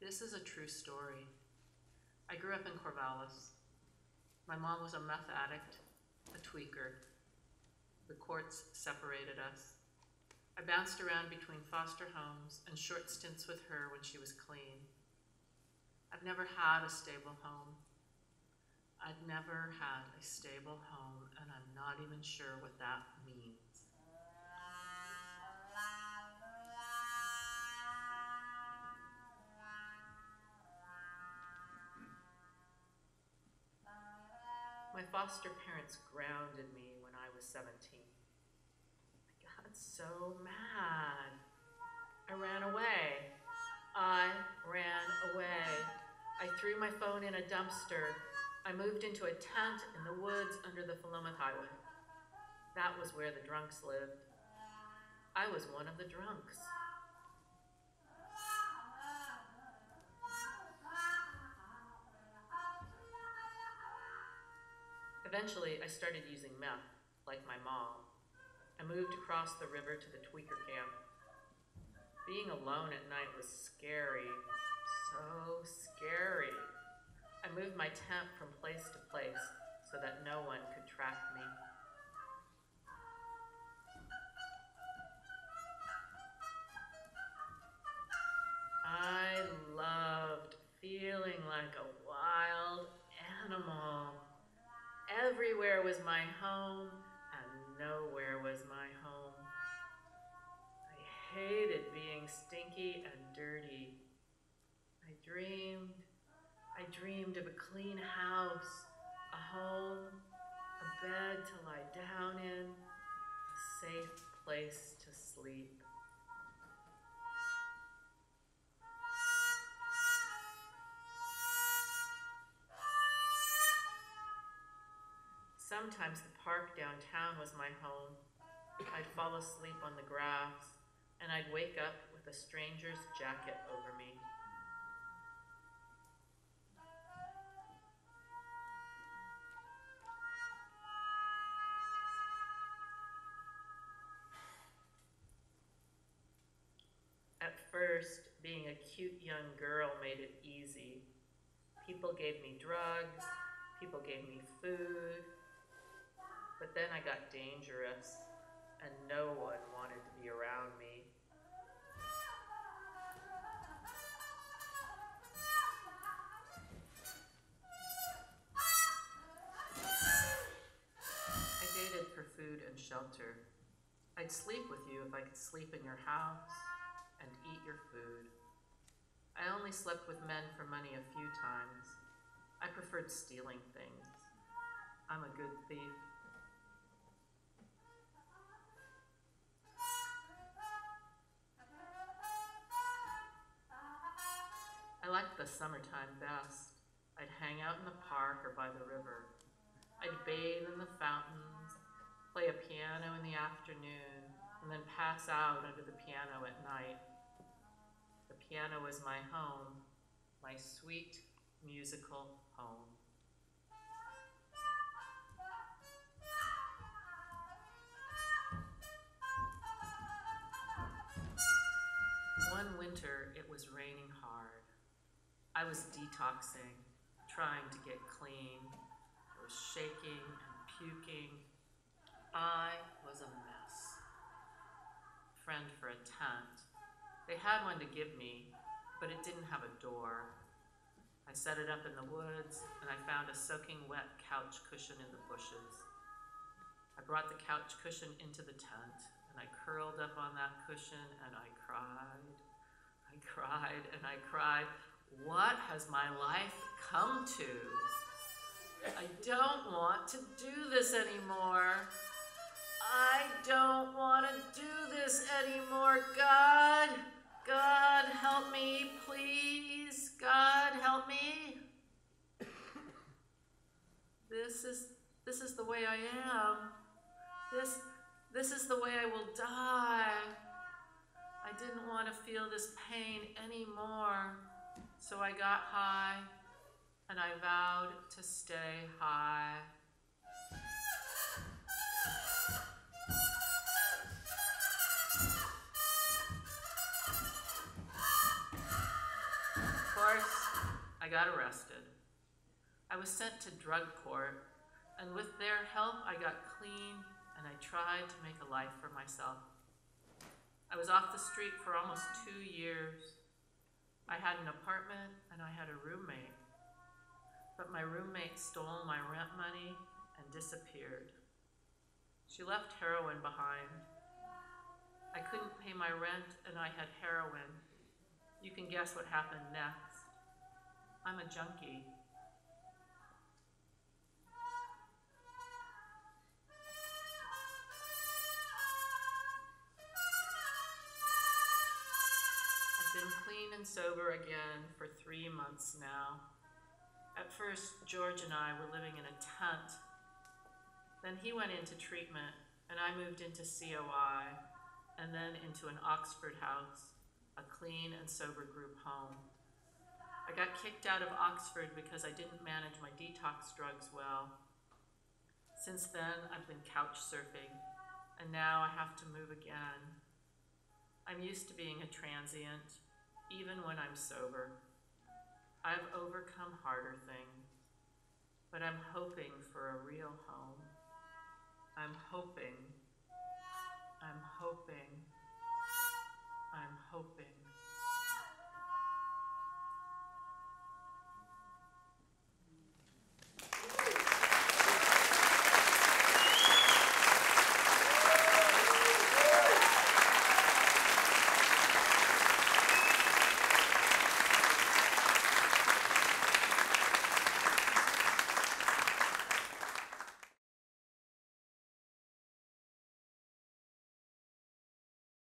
This is a true story. I grew up in Corvallis. My mom was a meth addict, a tweaker. The courts separated us. I bounced around between foster homes and short stints with her when she was clean. I've never had a stable home. I've never had a stable home, and I'm not even sure what that means. My foster parents grounded me when I was 17. I got so mad. I ran away. I ran away. I threw my phone in a dumpster. I moved into a tent in the woods under the Philomath Highway. That was where the drunks lived. I was one of the drunks. Eventually, I started using meth, like my mom. I moved across the river to the tweaker camp. Being alone at night was scary, so scary. I moved my tent from place to place so that no one could track me. I loved feeling like a wild animal. Everywhere was my home, and nowhere was my home. I hated being stinky and dirty. I dreamed, I dreamed of a clean house, a home, a bed to lie down in, a safe place to sleep. Sometimes the park downtown was my home. I'd fall asleep on the grass, and I'd wake up with a stranger's jacket over me. At first, being a cute young girl made it easy. People gave me drugs, people gave me food, but then I got dangerous, and no one wanted to be around me. I dated for food and shelter. I'd sleep with you if I could sleep in your house and eat your food. I only slept with men for money a few times. I preferred stealing things. I'm a good thief. The summertime best. I'd hang out in the park or by the river. I'd bathe in the fountains, play a piano in the afternoon, and then pass out under the piano at night. The piano was my home, my sweet musical home. One winter, it was raining hard. I was detoxing, trying to get clean. I was shaking and puking. I was a mess. Friend for a tent. They had one to give me, but it didn't have a door. I set it up in the woods, and I found a soaking wet couch cushion in the bushes. I brought the couch cushion into the tent, and I curled up on that cushion, and I cried. I cried, and I cried. What has my life come to? I don't want to do this anymore. I don't want to do this anymore. God, God, help me, please. God, help me. This is this is the way I am. This this is the way I will die. I didn't want to feel this pain anymore. So I got high and I vowed to stay high. Of course, I got arrested. I was sent to drug court, and with their help, I got clean and I tried to make a life for myself. I was off the street for almost two years. I had an apartment and I had a roommate, but my roommate stole my rent money and disappeared. She left heroin behind. I couldn't pay my rent and I had heroin. You can guess what happened next. I'm a junkie. Been sober again for three months now. At first, George and I were living in a tent. Then he went into treatment, and I moved into COI, and then into an Oxford house, a clean and sober group home. I got kicked out of Oxford because I didn't manage my detox drugs well. Since then, I've been couch surfing, and now I have to move again. I'm used to being a transient, even when I'm sober. I've overcome harder things, but I'm hoping for a real home. I'm hoping, I'm hoping, I'm hoping.